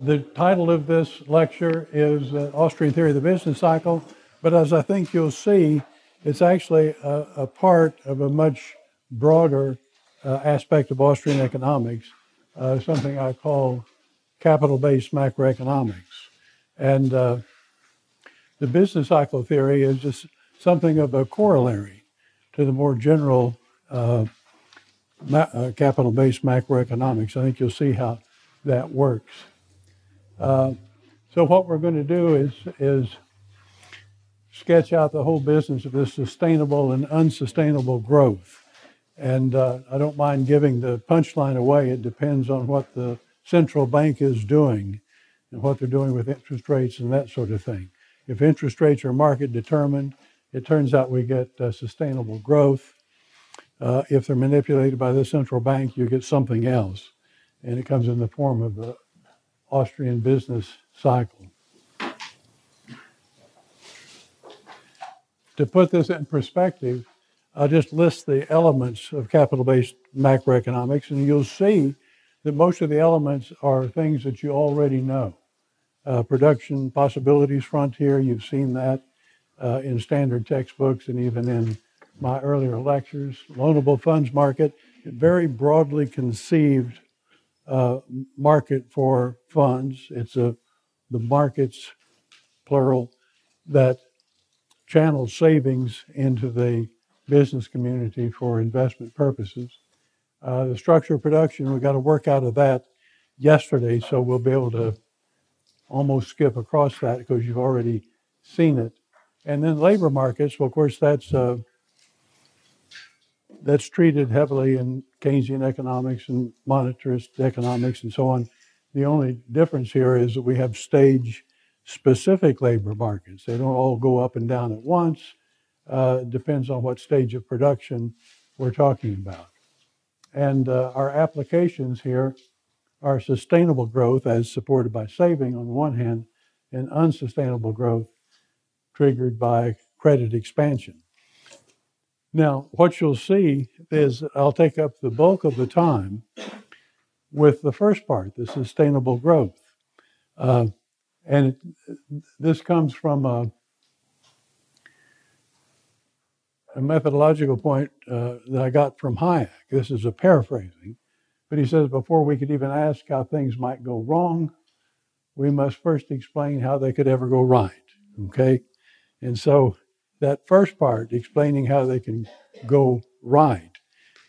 The title of this lecture is uh, Austrian Theory of the Business Cycle, but as I think you'll see, it's actually a, a part of a much broader uh, aspect of Austrian economics, uh, something I call capital based macroeconomics. And uh, the business cycle theory is just something of a corollary to the more general uh, ma- uh, capital based macroeconomics. I think you'll see how that works. Uh, so what we're going to do is is sketch out the whole business of this sustainable and unsustainable growth. And uh, I don't mind giving the punchline away. It depends on what the central bank is doing and what they're doing with interest rates and that sort of thing. If interest rates are market determined, it turns out we get uh, sustainable growth. Uh, if they're manipulated by the central bank, you get something else. And it comes in the form of the Austrian business cycle. To put this in perspective, I'll just list the elements of capital based macroeconomics, and you'll see that most of the elements are things that you already know. Uh, production possibilities frontier, you've seen that uh, in standard textbooks and even in my earlier lectures. Loanable funds market, very broadly conceived uh, market for funds. It's a the markets, plural, that channel savings into the business community for investment purposes. Uh, the structure of production, we got to work out of that yesterday, so we'll be able to almost skip across that because you've already seen it. And then labor markets, well, of course, that's uh, that's treated heavily in Keynesian economics and monetarist economics and so on. The only difference here is that we have stage specific labor markets. They don't all go up and down at once. Uh, depends on what stage of production we're talking about. And uh, our applications here are sustainable growth as supported by saving on the one hand, and unsustainable growth triggered by credit expansion. Now, what you'll see is I'll take up the bulk of the time with the first part, the sustainable growth. Uh, and it, this comes from a, a methodological point uh, that I got from Hayek. This is a paraphrasing, but he says before we could even ask how things might go wrong, we must first explain how they could ever go right. Okay? And so that first part, explaining how they can go right,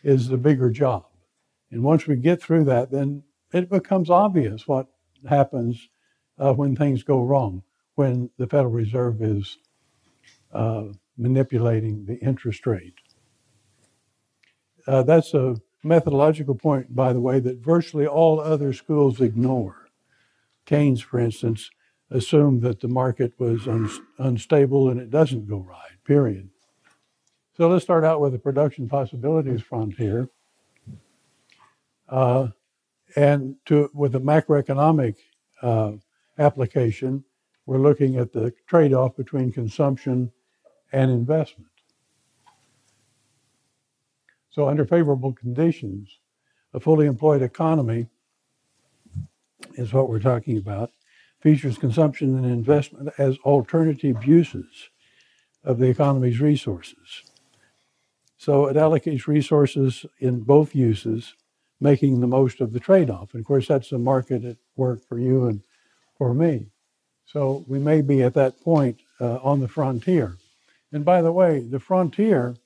is the bigger job. And once we get through that, then it becomes obvious what happens uh, when things go wrong, when the Federal Reserve is uh, manipulating the interest rate. Uh, that's a methodological point, by the way, that virtually all other schools ignore. Keynes, for instance, assumed that the market was un- unstable and it doesn't go right, period. So let's start out with the production possibilities frontier. Uh, and to, with a macroeconomic uh, application, we're looking at the trade off between consumption and investment. So, under favorable conditions, a fully employed economy is what we're talking about features consumption and investment as alternative uses of the economy's resources. So it allocates resources in both uses, making the most of the trade off. And of course, that's the market at work for you and for me. So we may be at that point uh, on the frontier. And by the way, the frontier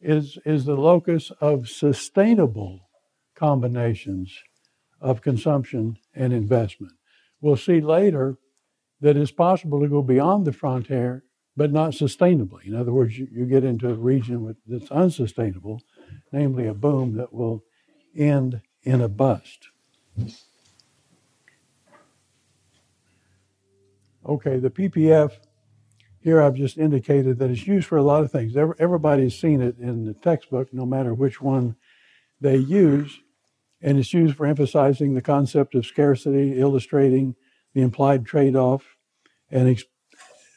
is, is the locus of sustainable combinations of consumption and investment. We'll see later that it's possible to go beyond the frontier, but not sustainably. In other words, you, you get into a region with, that's unsustainable, namely a boom that will end in a bust. Okay, the PPF, here I've just indicated that it's used for a lot of things. Everybody's seen it in the textbook, no matter which one they use and it's used for emphasizing the concept of scarcity, illustrating the implied trade off, and ex-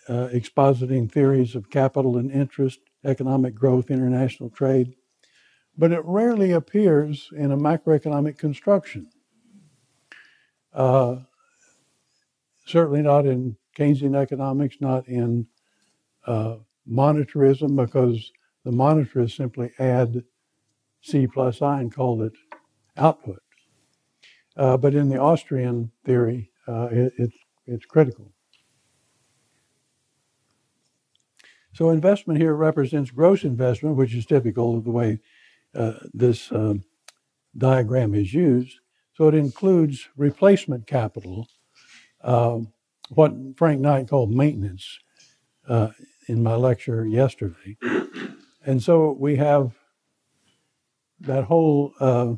uh, expositing theories of capital and interest, economic growth, international trade. But it rarely appears in a macroeconomic construction. Uh, certainly not in Keynesian economics, not in uh, monetarism, because the monetarists simply add C plus I and call it output. Uh, but in the Austrian theory, uh, it, it's, it's critical. So investment here represents gross investment, which is typical of the way uh, this uh, diagram is used. So it includes replacement capital, uh, what Frank Knight called maintenance uh, in my lecture yesterday. And so we have that whole uh,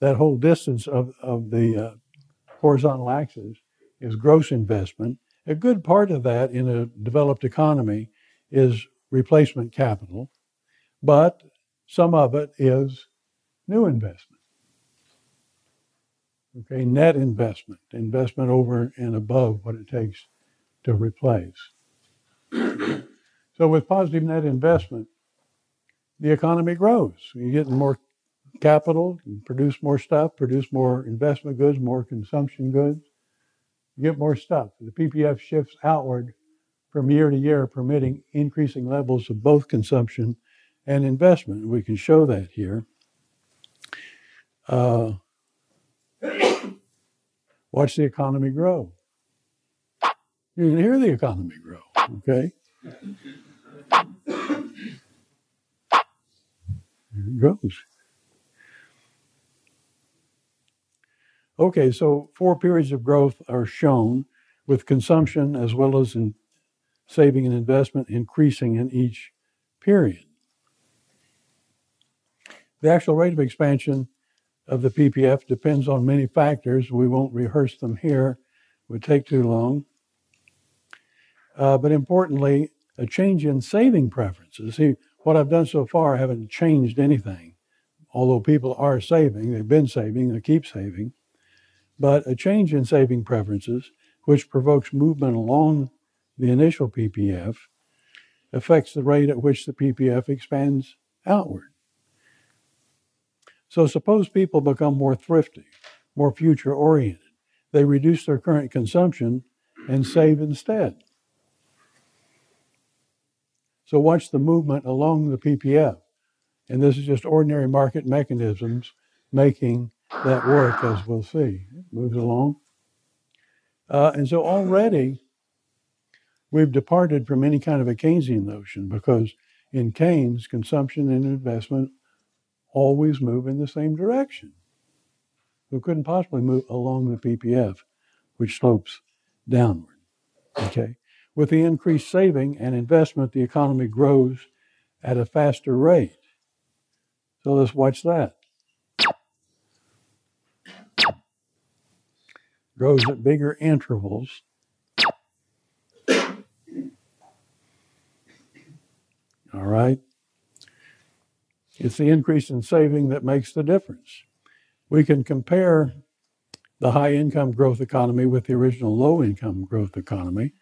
that whole distance of, of the uh, horizontal axis is gross investment. A good part of that in a developed economy is replacement capital, but some of it is new investment. Okay, net investment, investment over and above what it takes to replace. so with positive net investment, the economy grows. You're getting more capital, produce more stuff, produce more investment goods, more consumption goods. Get more stuff. The PPF shifts outward from year to year, permitting increasing levels of both consumption and investment. We can show that here. Uh, watch the economy grow. You can hear the economy grow, okay? There it goes. Okay, so four periods of growth are shown with consumption as well as in saving and investment increasing in each period. The actual rate of expansion of the PPF depends on many factors. We won't rehearse them here, it would take too long. Uh, but importantly, a change in saving preferences. See, what I've done so far, I haven't changed anything. Although people are saving, they've been saving, they keep saving. But a change in saving preferences, which provokes movement along the initial PPF, affects the rate at which the PPF expands outward. So suppose people become more thrifty, more future oriented. They reduce their current consumption and save instead. So watch the movement along the PPF. And this is just ordinary market mechanisms making that work, as we'll see. It moves along. Uh, and so already we've departed from any kind of a Keynesian notion because in Keynes, consumption and investment always move in the same direction. We couldn't possibly move along the PPF, which slopes downward. Okay? With the increased saving and investment, the economy grows at a faster rate. So let's watch that. Grows at bigger intervals. All right? It's the increase in saving that makes the difference. We can compare the high income growth economy with the original low income growth economy,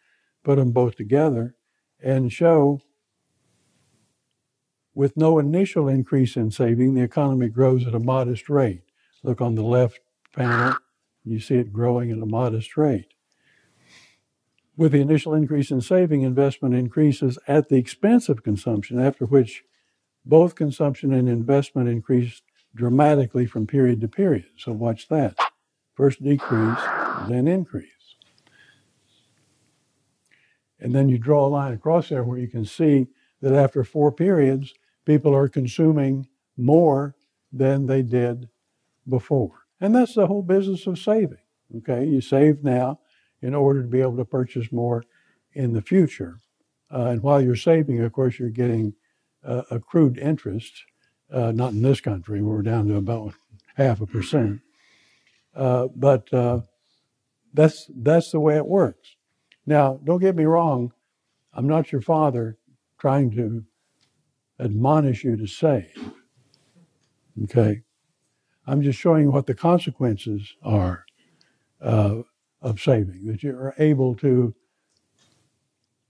put them both together, and show with no initial increase in saving, the economy grows at a modest rate. Look on the left panel you see it growing at a modest rate. With the initial increase in saving, investment increases at the expense of consumption, after which both consumption and investment increase dramatically from period to period. So watch that. First decrease, then increase. And then you draw a line across there where you can see that after four periods, people are consuming more than they did before. And that's the whole business of saving. Okay, you save now in order to be able to purchase more in the future. Uh, and while you're saving, of course, you're getting uh, accrued interest. Uh, not in this country, we're down to about half a percent. Uh, but uh, that's that's the way it works. Now, don't get me wrong. I'm not your father trying to admonish you to save. Okay, I'm just showing what the consequences are uh, of saving, that you are able to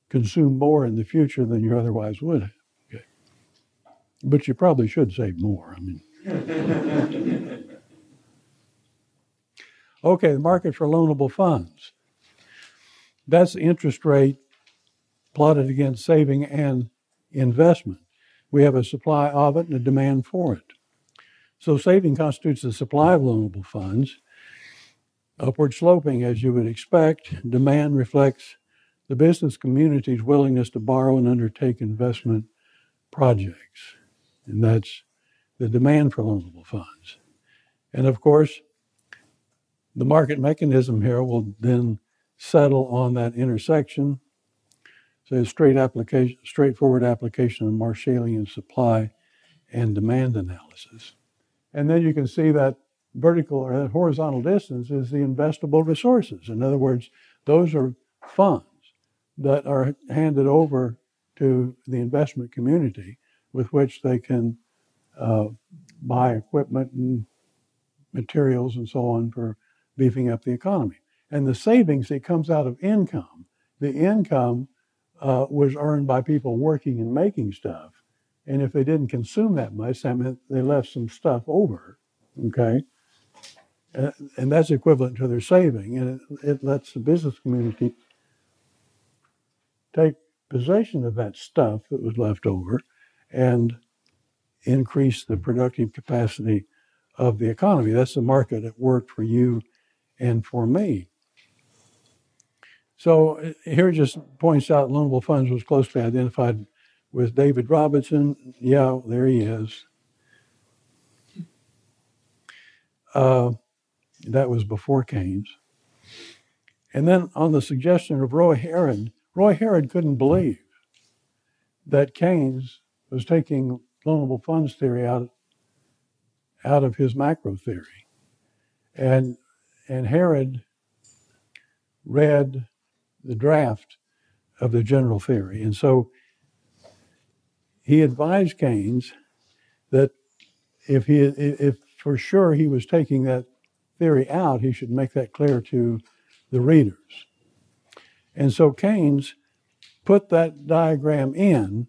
consume more in the future than you otherwise would. Okay. But you probably should save more. I mean, Okay, the market for loanable funds. That's the interest rate plotted against saving and investment. We have a supply of it and a demand for it. So saving constitutes the supply of loanable funds, upward sloping as you would expect. Demand reflects the business community's willingness to borrow and undertake investment projects. And that's the demand for loanable funds. And of course, the market mechanism here will then settle on that intersection. So straight application, straightforward application of Marshallian supply and demand analysis. And then you can see that vertical or that horizontal distance is the investable resources. In other words, those are funds that are handed over to the investment community with which they can uh, buy equipment and materials and so on for beefing up the economy. And the savings that comes out of income, the income uh, was earned by people working and making stuff. And if they didn't consume that much, that meant they left some stuff over. Okay. Uh, and that's equivalent to their saving. And it, lets the business community take possession of that stuff that was left over and increase the productive capacity of the economy. That's the market at work for you and for me. So uh, here it just points out loanable funds was closely identified with Dennis Robertson. Yeah, there he is. Uh, that was before Keynes. And then on the suggestion of Roy Harrod, Roy Harrod couldn't believe that Keynes was taking loanable funds theory out, out of his macro theory. And, and Harrod read the draft of the general theory. And so he advised Keynes that if he if for sure he was taking that theory out, he should make that clear to the readers. And so Keynes put that diagram in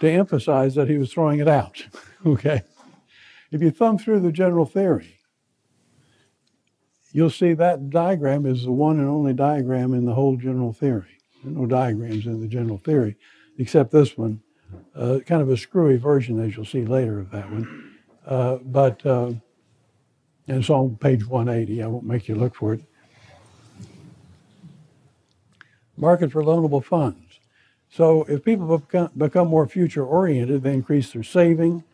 to emphasize that he was throwing it out. okay? If you thumb through the general theory, you'll see that diagram is the one and only diagram in the whole general theory. There are no diagrams in the general theory, except this one, uh, kind of a screwy version, as you'll see later, of that one. Uh, but, uh, and it's on page 180. I won't make you look for it. Market for loanable funds. So if people become more future oriented, they increase their saving,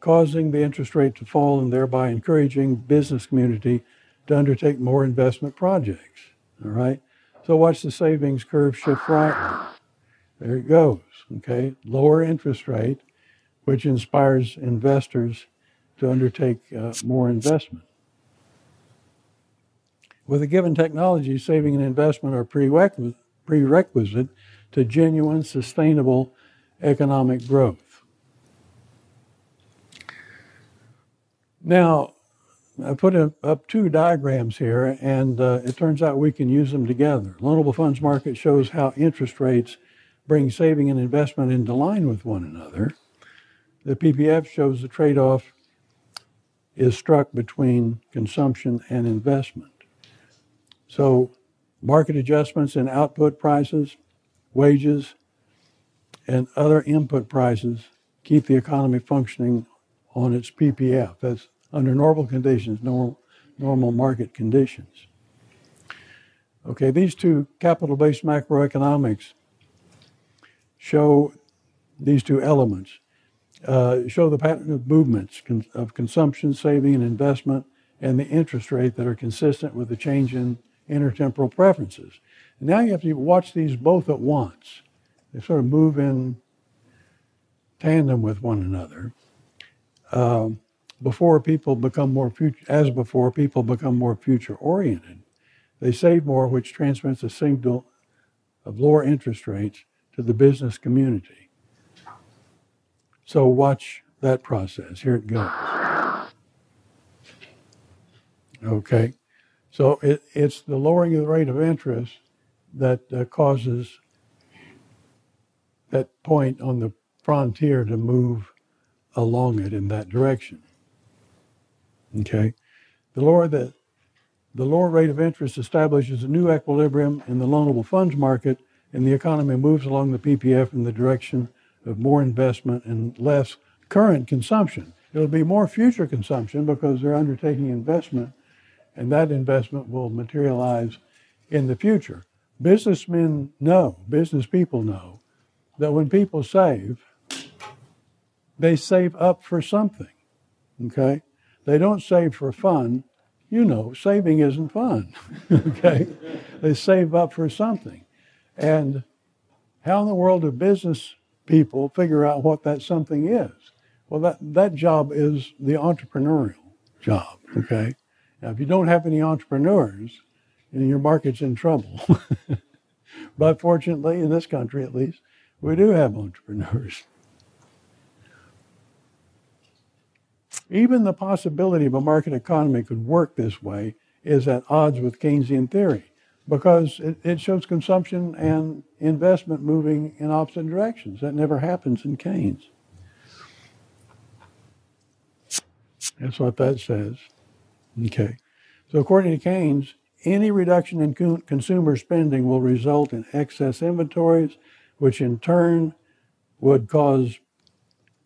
causing the interest rate to fall and thereby encouraging business community to undertake more investment projects. All right. So watch the savings curve shift right. There it goes. Okay. Lower interest rate, which inspires investors to undertake uh, more investment. With a given technology, saving and investment are prerequisite to genuine, sustainable economic growth. Now, I put up two diagrams here, and uh, it turns out we can use them together. Loanable funds market shows how interest rates bring saving and investment into line with one another. The PPF shows the trade off is struck between consumption and investment. So, market adjustments in output prices wages, and other input prices keep the economy functioning on its PPF. That's under normal conditions, normal, normal market conditions. Okay, these two capital based macroeconomics show these two elements, uh, show the pattern of movements of consumption, saving, and investment, and the interest rate that are consistent with the change in intertemporal preferences. And now you have to watch these both at once. They sort of move in tandem with one another. Um, before people become more future, as before people become more future oriented, they save more, which transmits a signal of lower interest rates to the business community. So watch that process. Here it goes. Okay. So it, it's the lowering of the rate of interest that uh, causes that point on the frontier to move along it in that direction. Okay? The lower the The lower rate of interest establishes a new equilibrium in the loanable funds market, and the economy moves along the PPF in the direction of more investment and less current consumption. It'll be more future consumption because they're undertaking investment, and that investment will materialize in the future. Businessmen know, business people know, that when people save, they save up for something. Okay? They don't save for fun. You know, saving isn't fun. okay? They save up for something. And how in the world do business people figure out what that something is? Well, that, that job is the entrepreneurial job. Okay? Now, if you don't have any entrepreneurs, then your market's in trouble. but fortunately, in this country at least, we do have entrepreneurs. Even the possibility of a market economy could work this way is at odds with Keynesian theory because it, it shows consumption and investment moving in opposite directions. That never happens in Keynes. That's what that says. Okay. So, according to Keynes, any reduction in consumer spending will result in excess inventories, which in turn would cause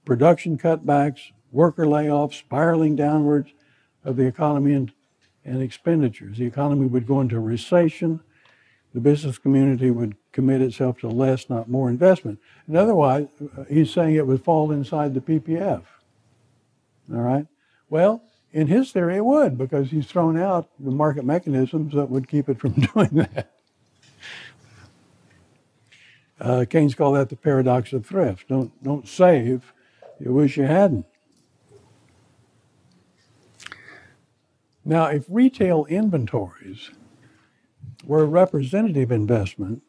production cutbacks, worker layoffs, spiraling downwards of the economy and, and expenditures. The economy would go into recession. The business community would commit itself to less, not more investment. And otherwise, uh, he's saying it would fall inside the PPF. All right? Well, in his theory, it would, because he's thrown out the market mechanisms that would keep it from doing that. Uh, Keynes called that the paradox of thrift. Don't, don't save, you wish you hadn't. Now, if retail inventories were representative investment,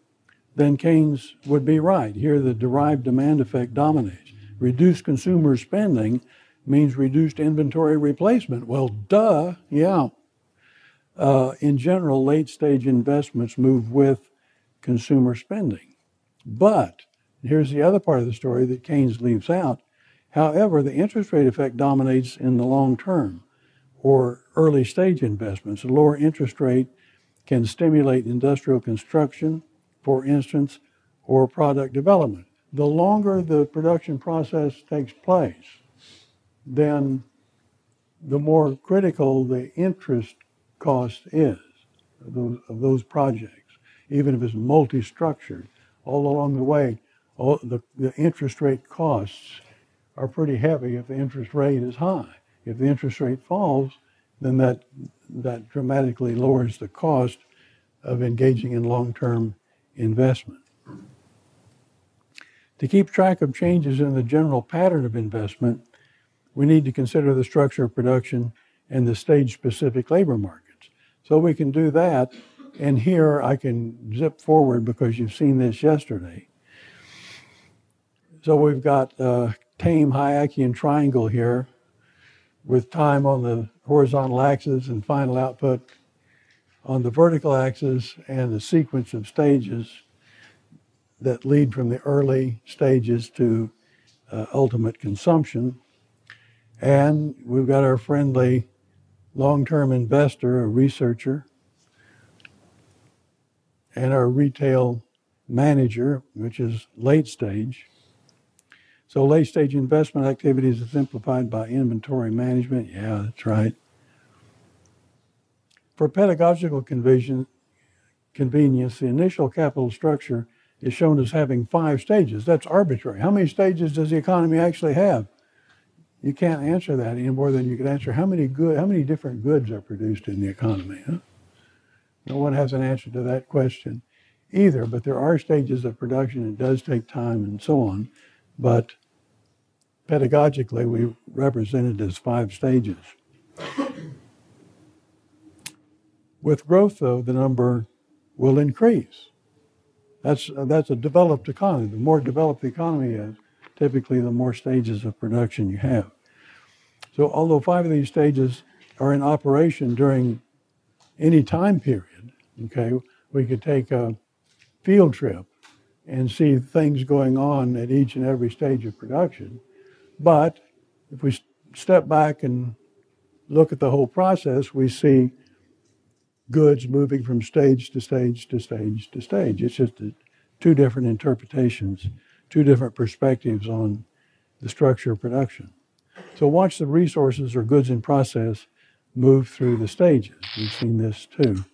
then Keynes would be right. Here, the derived demand effect dominates. Reduced consumer spending means reduced inventory replacement. Well, duh, yeah. Uh, in general, late stage investments move with consumer spending. But here's the other part of the story that Keynes leaves out. However, the interest rate effect dominates in the long term or early stage investments. A lower interest rate can stimulate industrial construction, for instance, or product development. The longer the production process takes place, then the more critical the interest cost is of those, of those projects, even if it's multi structured. All along the way, all the, the interest rate costs are pretty heavy if the interest rate is high. If the interest rate falls, then that, that dramatically lowers the cost of engaging in long term investment. To keep track of changes in the general pattern of investment, we need to consider the structure of production and the stage specific labor markets. So we can do that. And here I can zip forward because you've seen this yesterday. So we've got a tame Hayekian triangle here with time on the horizontal axis and final output on the vertical axis and the sequence of stages that lead from the early stages to uh, ultimate consumption. And we've got our friendly long term investor, a researcher, and our retail manager, which is late stage. So, late stage investment activities are simplified by inventory management. Yeah, that's right. For pedagogical convenience, the initial capital structure is shown as having five stages. That's arbitrary. How many stages does the economy actually have? You can't answer that any more than you can answer how many good, how many different goods are produced in the economy. Huh? No one has an answer to that question either. But there are stages of production. It does take time and so on. But pedagogically, we represent it as five stages. With growth, though, the number will increase. That's, that's a developed economy. The more developed the economy is, typically the more stages of production you have. So, although five of these stages are in operation during any time period, okay, we could take a field trip and see things going on at each and every stage of production. But if we step back and look at the whole process, we see goods moving from stage to stage to stage to stage. It's just two different interpretations, two different perspectives on the structure of production. So watch the resources or goods in process move through the stages. We've seen this too,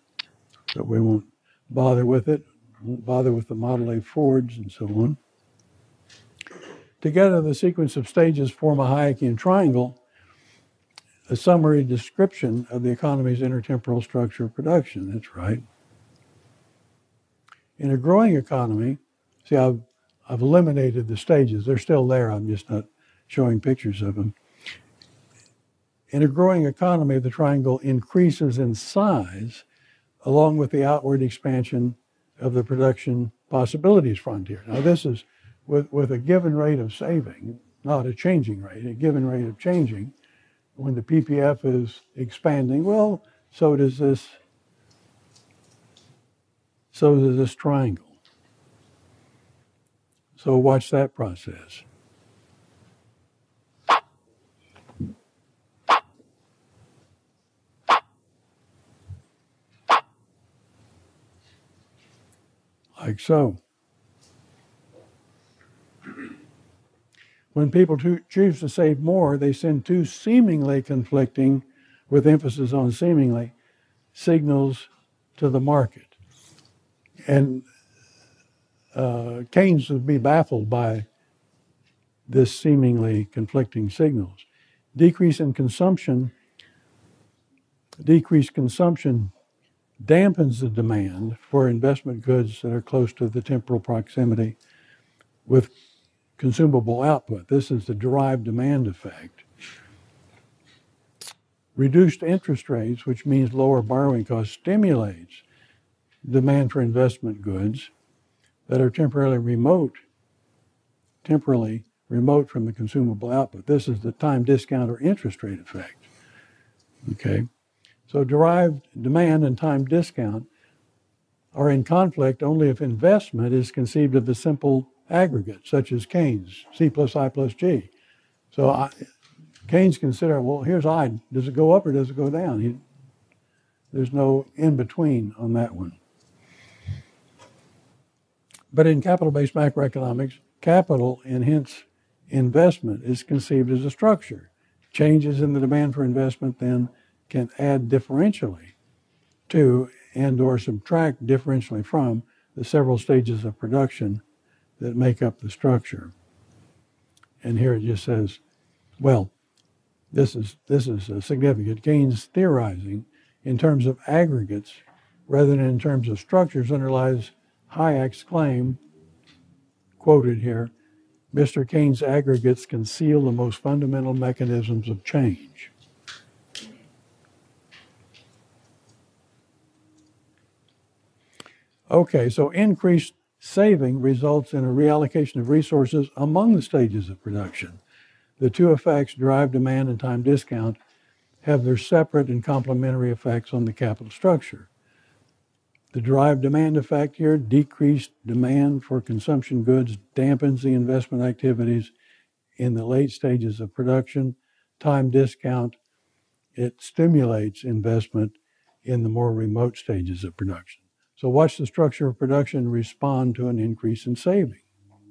but we won't bother with it. Won't bother with the Model A Fords and so on. Together, the sequence of stages form a Hayekian triangle, a summary description of the economy's intertemporal structure of production. That's right. In a growing economy, see, I've, I've eliminated the stages. They're still there, I'm just not showing pictures of them. In a growing economy, the triangle increases in size along with the outward expansion of the production possibilities frontier. Now, this is with, with a given rate of saving, not a changing rate, a given rate of changing. When the PPF is expanding, well, so does this. So does this triangle. So watch that process. like so. When people choose to save more, they send two seemingly conflicting, with emphasis on seemingly, signals to the market. And uh, Keynes would be baffled by this seemingly conflicting signals. Decrease in consumption, decreased consumption dampens the demand for investment goods that are close to the temporal proximity with consumable output. This is the derived demand effect. Reduced interest rates, which means lower borrowing costs, stimulates demand for investment goods that are temporally remote, temporally remote from the consumable output. This is the time discount or interest rate effect. Okay. So derived demand and time discount are in conflict only if investment is conceived of as simple aggregate, such as Keynes, C plus I plus G. So I, Keynes consider, well, here's I. Does it go up or does it go down? He, there's no in between on that one. But in capital based macroeconomics, capital and hence investment is conceived as a structure. Changes in the demand for investment then can add differentially to and or subtract differentially from the several stages of production that make up the structure. And here it just says, well, this is this is a significant. Keynes theorizing in terms of aggregates rather than in terms of structures underlies Hayek's claim, quoted here, Mr. Keynes' aggregates conceal the most fundamental mechanisms of change. Okay, so increased saving results in a reallocation of resources among the stages of production. The two effects, derived demand and time discount, have their separate and complementary effects on the capital structure. The derived demand effect here, decreased demand for consumption goods, dampens the investment activities in the late stages of production. Time discount, it stimulates investment in the more remote stages of production. So watch the structure of production respond to an increase in saving.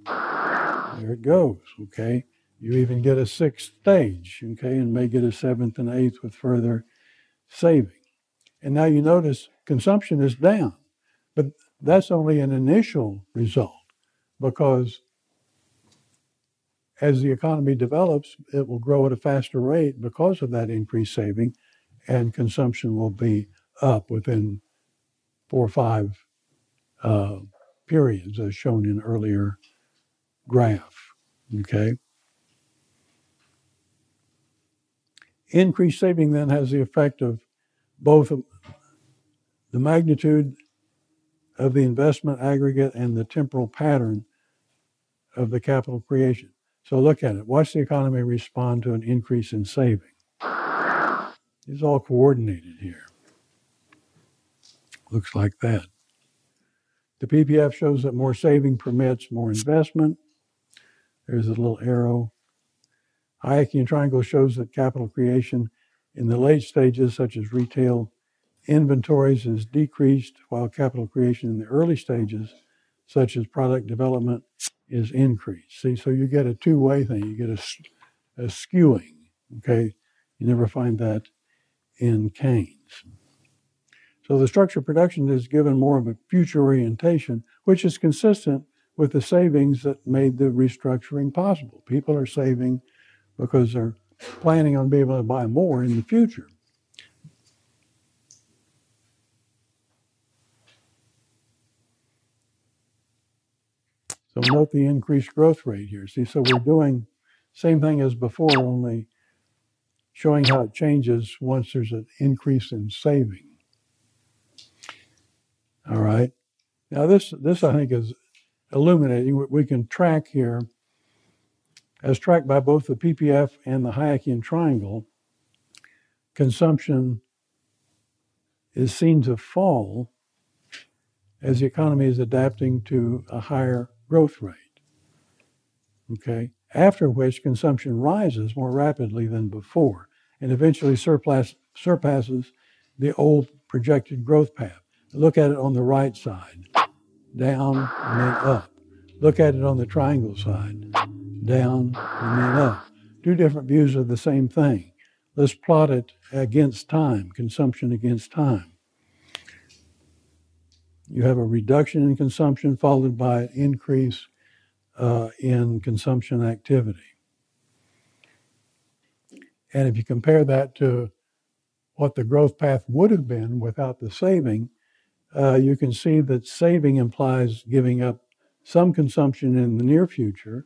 There it goes, okay? You even get a sixth stage, okay, and may get a seventh and eighth with further saving. And now you notice consumption is down, but that's only an initial result because as the economy develops, it will grow at a faster rate because of that increased saving, and consumption will be up within four or five uh, periods as shown in earlier graph. Okay. Increased saving then has the effect of both the magnitude of the investment aggregate and the temporal pattern of the capital creation. So look at it. Watch the economy respond to an increase in saving. It's all coordinated here. Looks like that. The PPF shows that more saving permits more investment. There's a little arrow. Hayekian triangle shows that capital creation in the late stages, such as retail inventories is decreased while capital creation in the early stages, such as product development, is increased. See, so you get a two way thing, you get a, a skewing. Okay, you never find that in Keynes. So the structure production is given more of a future orientation, which is consistent with the savings that made the restructuring possible. People are saving because they're planning on being able to buy more in the future. So note the increased growth rate here. See, so we're doing same thing as before, only showing how it changes once there's an increase in saving. All right. Now this this I think is illuminating. We can track here, as tracked by both the PPF and the Hayekian triangle, consumption is seen to fall as the economy is adapting to a higher growth rate. Okay, after which consumption rises more rapidly than before and eventually surpass, surpasses the old projected growth path. Look at it on the right side, down and then up. Look at it on the triangle side, down and then up. Two different views of the same thing. Let's plot it against time, consumption against time. You have a reduction in consumption followed by an increase uh, in consumption activity. And if you compare that to what the growth path would have been without the saving, uh, you can see that saving implies giving up some consumption in the near future,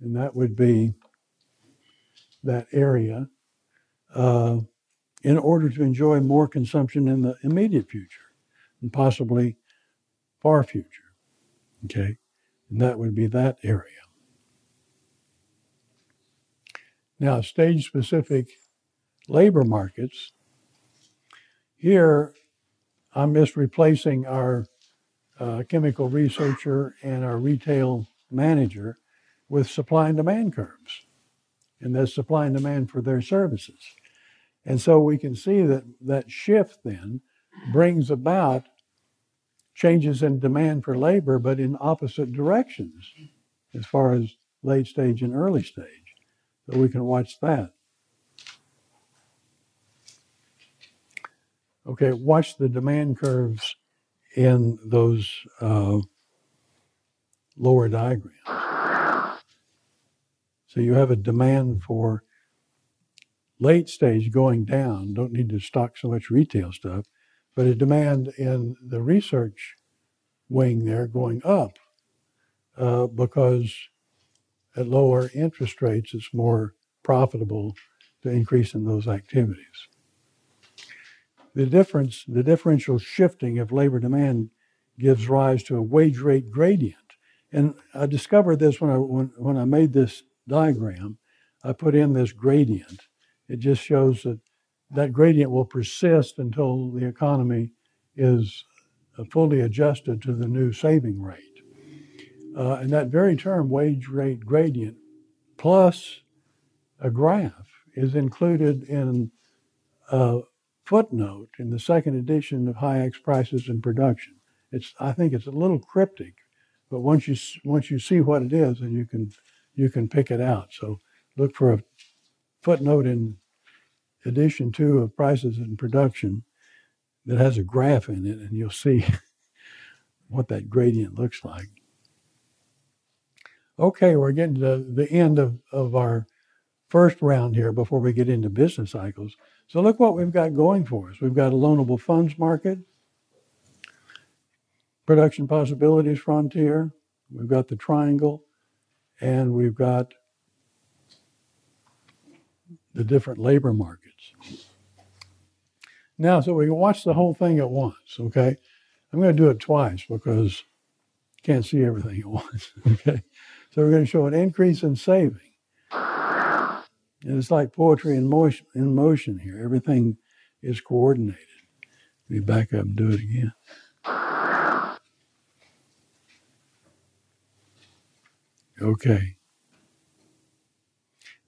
and that would be that area, uh, in order to enjoy more consumption in the immediate future and possibly far future. Okay? And that would be that area. Now, stage specific labor markets. Here, I'm just replacing our uh, chemical researcher and our retail manager with supply and demand curves. And that's supply and demand for their services. And so we can see that that shift then brings about changes in demand for labor, but in opposite directions as far as late stage and early stage. So we can watch that. Okay, watch the demand curves in those uh, lower diagrams. So you have a demand for late stage going down, don't need to stock so much retail stuff, but a demand in the research wing there going up uh, because at lower interest rates it's more profitable to increase in those activities. The difference, the differential shifting of labor demand gives rise to a wage rate gradient. And I discovered this when I, when, when I made this diagram. I put in this gradient. It just shows that that gradient will persist until the economy is uh, fully adjusted to the new saving rate. Uh, and that very term, wage rate gradient, plus a graph, is included in a footnote in the second edition of Hayek's Prices and Production. It's, I think it's a little cryptic, but once you once you see what it is, then you can you can pick it out. So look for a footnote in edition two of Prices and Production that has a graph in it, and you'll see what that gradient looks like. Okay, we're getting to the end of, of our first round here before we get into business cycles. So look what we've got going for us. We've got a loanable funds market, production possibilities frontier, we've got the triangle, and we've got the different labor markets. Now, so we can watch the whole thing at once, okay? I'm going to do it twice because you can't see everything at once, okay? So we're going to show an increase in saving. And it's like poetry in motion, in motion here. Everything is coordinated. Let me back up and do it again. Okay.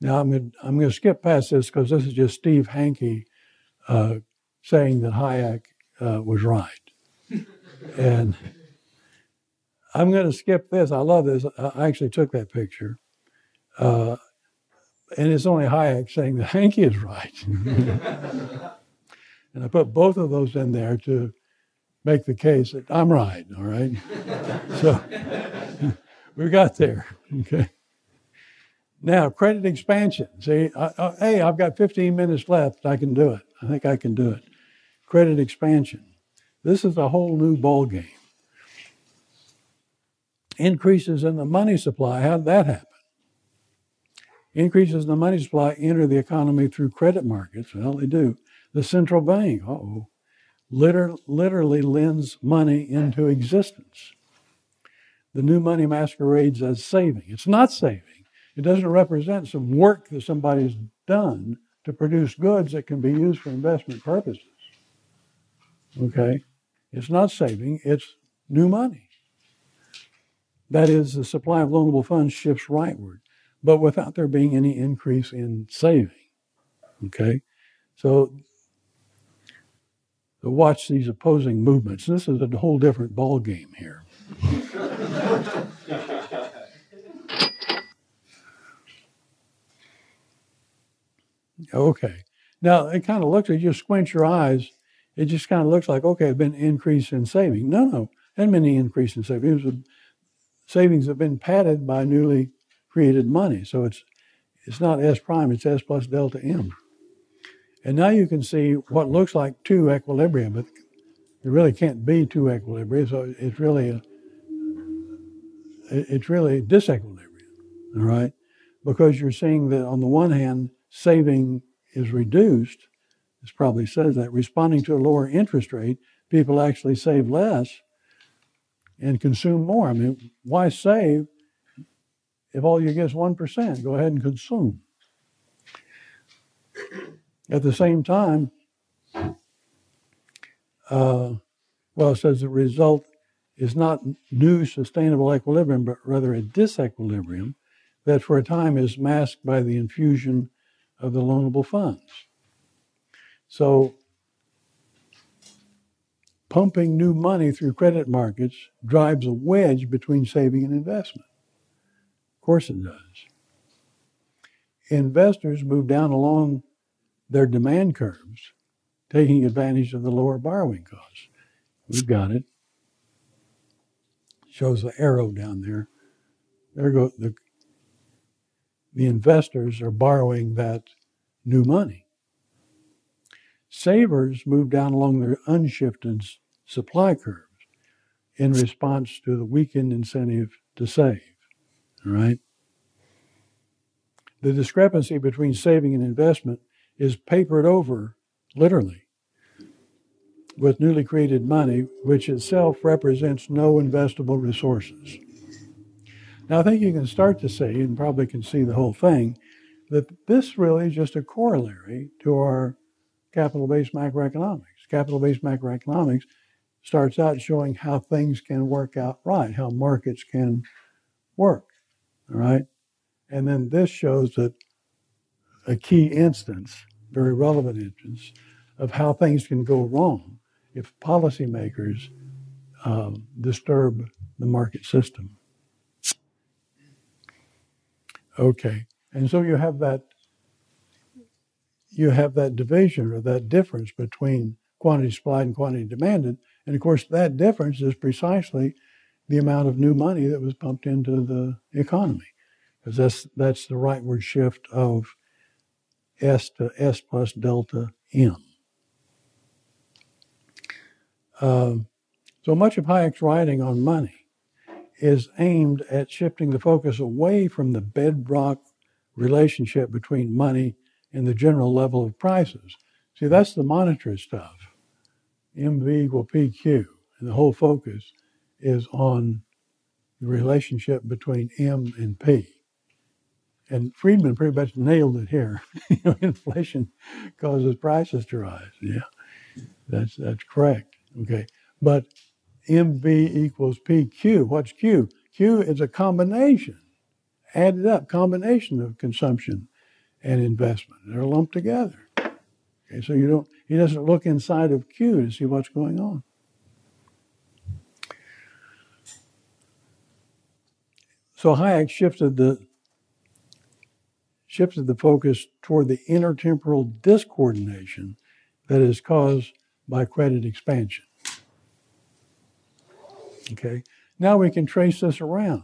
Now I'm going to, I'm going to skip past this because this is just Steve Hanke uh, saying that Hayek uh, was right. and I'm going to skip this. I love this. I actually took that picture. Uh, and it's only Hayek saying that Hanke is right. and I put both of those in there to make the case that I'm right, all right? so we got there, okay? Now, credit expansion. See, I, I, hey, I've got 15 minutes left. I can do it. I think I can do it. Credit expansion. This is a whole new ball game. Increases in the money supply. How did that happen? Increases in the money supply enter the economy through credit markets. Well, they do. The central bank, oh, liter- literally lends money into existence. The new money masquerades as saving. It's not saving. It doesn't represent some work that somebody's done to produce goods that can be used for investment purposes. Okay? It's not saving, it's new money. That is, the supply of loanable funds shifts rightward, but without there being any increase in saving. Okay? So, so watch these opposing movements. This is a whole different ball game here. Okay. Now it kind of looks, if you squint your eyes, it just kind of looks like, okay, it's been increase in saving. No, no, hasn't been any increase in savings. Savings have been padded by newly created money. So it's it's not S prime, it's S plus delta M. And now you can see what looks like two equilibrium, but it really can't be two equilibria. So it's really a, it's really disequilibrium, all right? Because you're seeing that on the one hand, saving is reduced, this probably says that, responding to a lower interest rate, people actually save less and consume more. I mean, why save if all you get is 1%? Go ahead and consume. At the same time, uh, well, it says the result is not new sustainable equilibrium, but rather a disequilibrium that for a time is masked by the infusion of the loanable funds. So, pumping new money through credit markets drives a wedge between saving and investment. Of course, it does. Investors move down along their demand curves, taking advantage of the lower borrowing costs. We've got it. Shows the arrow down there. There go the the investors are borrowing that new money. Savers move down along their unshifted supply curves in response to the weakened incentive to save. All right? The discrepancy between saving and investment is papered over, literally, with newly created money, which itself represents no investable resources. Now, I think you can start to see, and probably can see the whole thing, that this really is just a corollary to our capital based macroeconomics. Capital based macroeconomics starts out showing how things can work out right, how markets can work. All right. And then this shows that a key instance, very relevant instance, of how things can go wrong if policymakers um, disturb the market system. Okay. And so you have that you have that division or that difference between quantity supplied and quantity demanded. And of course, that difference is precisely the amount of new money that was pumped into the economy, because that's that's the rightward shift of S to S plus delta M. Uh, so much of Hayek's writing on money is aimed at shifting the focus away from the bedrock relationship between money and the general level of prices. See, that's the monetarist stuff. MV equal PQ. And the whole focus is on the relationship between M and P. And Friedman pretty much nailed it here. you know, inflation causes prices to rise. Yeah, that's that's correct. Okay, but MV equals PQ. What's Q? Q is a combination added up combination of consumption and investment. They're lumped together. Okay, so you don't He doesn't look inside of Q to see what's going on. So Hayek shifted the shifted the focus toward the intertemporal discoordination that is caused by credit expansion. Okay, now we can trace this around.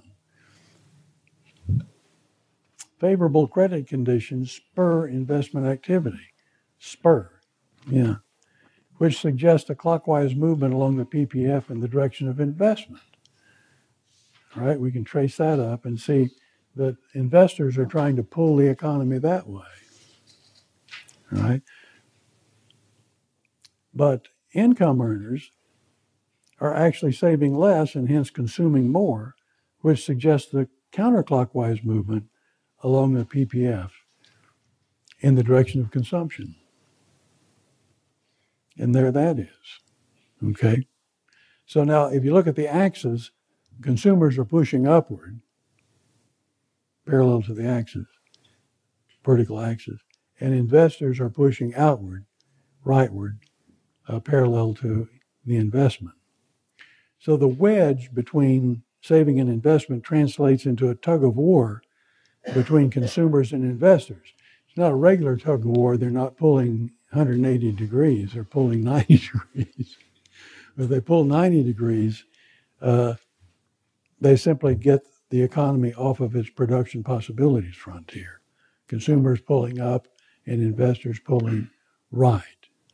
Favorable credit conditions spur investment activity. Spur, yeah, which suggests a clockwise movement along the PPF in the direction of investment. Right, we can trace that up and see that investors are trying to pull the economy that way. right? But income earners are actually saving less and hence consuming more, which suggests the counterclockwise movement along the PPF in the direction of consumption. And there that is. Okay? So now, if you look at the axis, consumers are pushing upward, parallel to the axis, vertical axis, and investors are pushing outward, rightward, uh, parallel to the investment. So the wedge between saving and investment translates into a tug of war between consumers and investors. It's not a regular tug of war. They're not pulling 180 degrees, they're pulling 90 degrees. if they pull 90 degrees, uh, they simply get the economy off of its production possibilities frontier. Consumers pulling up and investors pulling right.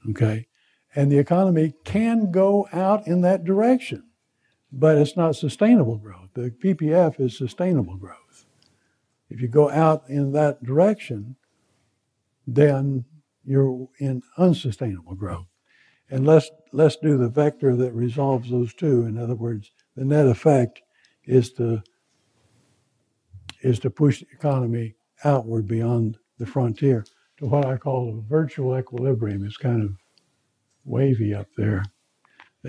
Okay. And the economy can go out in that direction, but it's not sustainable growth. The PPF is sustainable growth. If you go out in that direction, then you're in unsustainable growth. And let's, let's do the vector that resolves those two. In other words, the net effect is to is to push the economy outward beyond the frontier to what I call a virtual equilibrium. It's kind of wavy up there.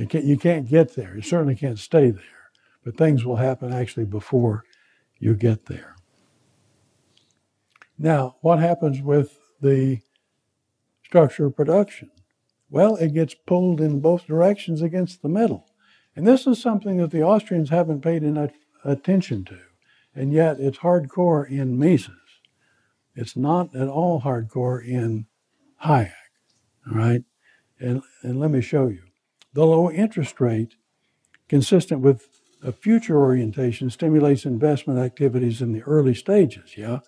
Can't, you can't get there. You certainly can't stay there, but things will happen actually before you get there. Now, what happens with the structure of production? Well, it gets pulled in both directions against the middle. And this is something that the Austrians haven't paid enough attention to. And yet it's hardcore in Mises. It's not at all hardcore in Hayek. All right? And, and let me show you. The low interest rate, consistent with a future orientation, stimulates investment activities in the early stages, yeah?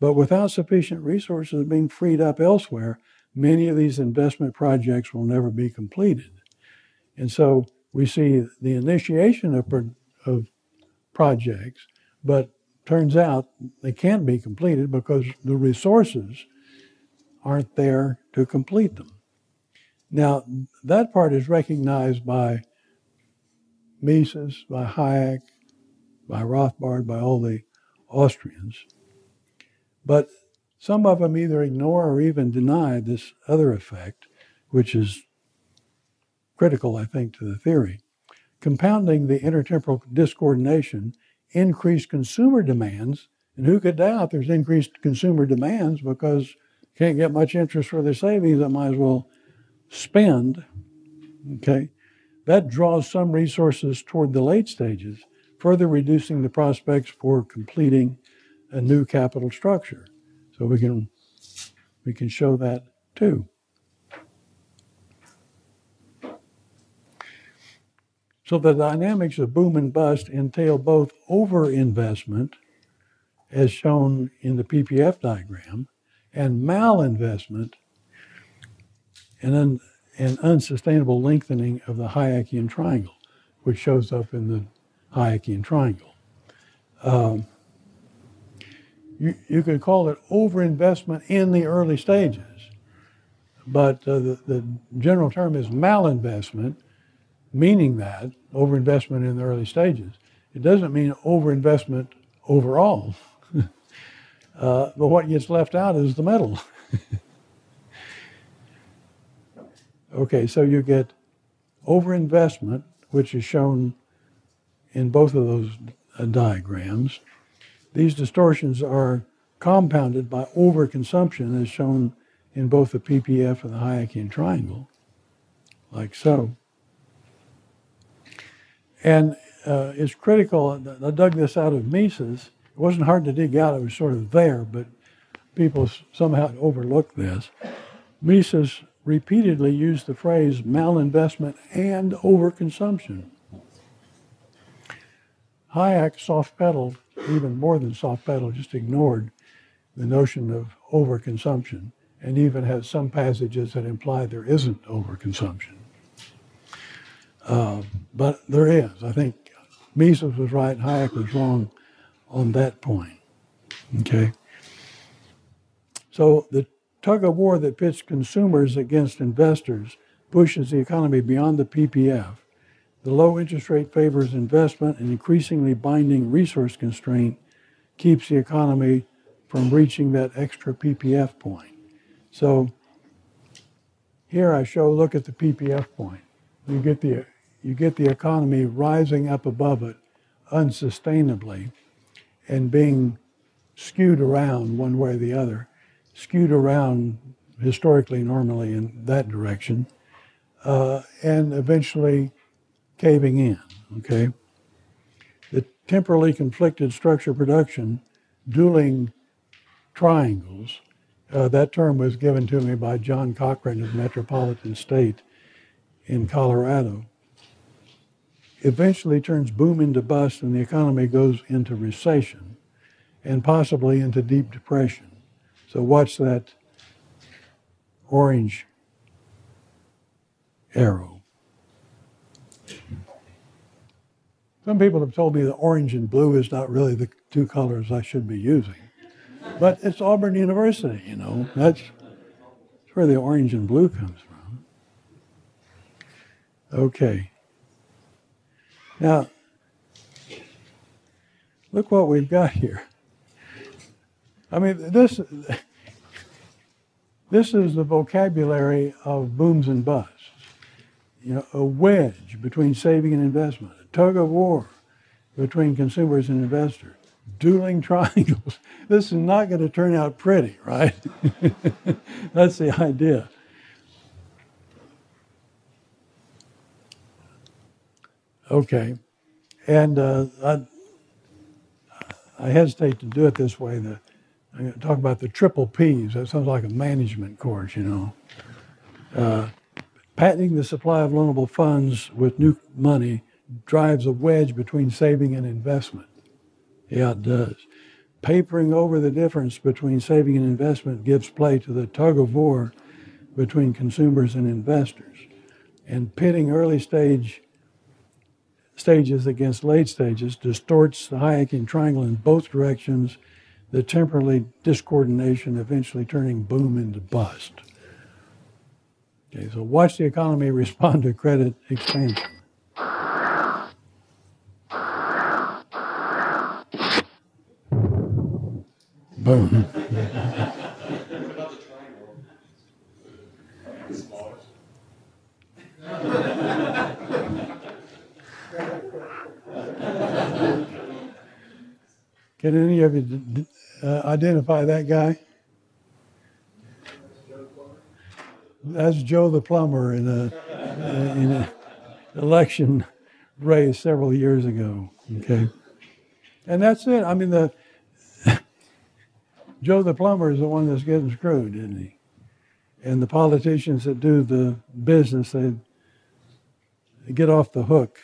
But without sufficient resources being freed up elsewhere, many of these investment projects will never be completed. And so we see the initiation of, of projects, but turns out they can't be completed because the resources aren't there to complete them. Now, that part is recognized by Mises, by Hayek, by Rothbard, by all the Austrians. But some of them either ignore or even deny this other effect, which is critical, I think, to the theory. Compounding the intertemporal discoordination, increased consumer demands, and who could doubt there's increased consumer demands because can't get much interest for their savings, I might as well spend. Okay, that draws some resources toward the late stages, further reducing the prospects for completing a new capital structure. So we can we can show that too. So the dynamics of boom and bust entail both overinvestment, as shown in the PPF diagram, and malinvestment, and an, an unsustainable lengthening of the Hayekian triangle, which shows up in the Hayekian triangle. Um, you, you could call it overinvestment in the early stages, but uh, the, the general term is malinvestment, meaning that overinvestment in the early stages. It doesn't mean overinvestment overall. uh, but what gets left out is the middle. okay, so you get overinvestment, which is shown in both of those uh, diagrams. These distortions are compounded by overconsumption, as shown in both the PPF and the Hayekian triangle, like so. And uh, it's critical. I dug this out of Mises. It wasn't hard to dig out. It was sort of there, but people somehow overlooked this. Mises repeatedly used the phrase malinvestment and overconsumption. Hayek soft pedaled, even more than soft pedaled, just ignored the notion of overconsumption and even has some passages that imply there isn't overconsumption. Uh, but there is. I think Mises was right, Hayek was wrong on that point. Okay? So the tug of war that pits consumers against investors pushes the economy beyond the PPF. The low interest rate favors investment, and increasingly binding resource constraint keeps the economy from reaching that extra PPF point. So here I show, look at the PPF point. You get the, you get the economy rising up above it unsustainably and being skewed around one way or the other, skewed around historically, normally in that direction, uh, and eventually caving in. Okay, the temporally conflicted structure production, dueling triangles. Uh, that term was given to me by John Cochran of Metropolitan State in Colorado. Eventually turns boom into bust, and the economy goes into recession and possibly into deep depression. So, watch that orange arrow. Some people have told me that orange and blue is not really the two colors I should be using. But it's Auburn University, you know. That's, that's where the orange and blue comes from. Okay. Now, look what we've got here. I mean, this, this is the vocabulary of booms and busts. You know, a wedge between saving and investment, a tug of war between consumers and investors dueling triangles. This is not going to turn out pretty, right? That's the idea. Okay. And uh, I, I, hesitate to do it this way. The, to talk about the triple P's. That sounds like a management course, you know. Uh, patenting the supply of loanable funds with new money drives a wedge between saving and investment. Yeah, it does. Papering over the difference between saving and investment gives play to the tug of war between consumers and investors. And pitting early stage stages against late stages distorts the Hayekian triangle in both directions, the temporally discoordination eventually turning boom into bust. Okay, so watch the economy respond to credit expansion. Boom. Can any of you uh, identify that guy? That's Joe the plumber in a in an election race several years ago. Okay, and that's it. I mean the Joe the plumber is the one that's getting screwed, isn't he? And the politicians that do the business, they get off the hook.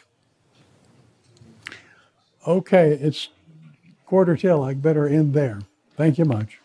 Okay, it's quarter till. I better end there. Thank you much.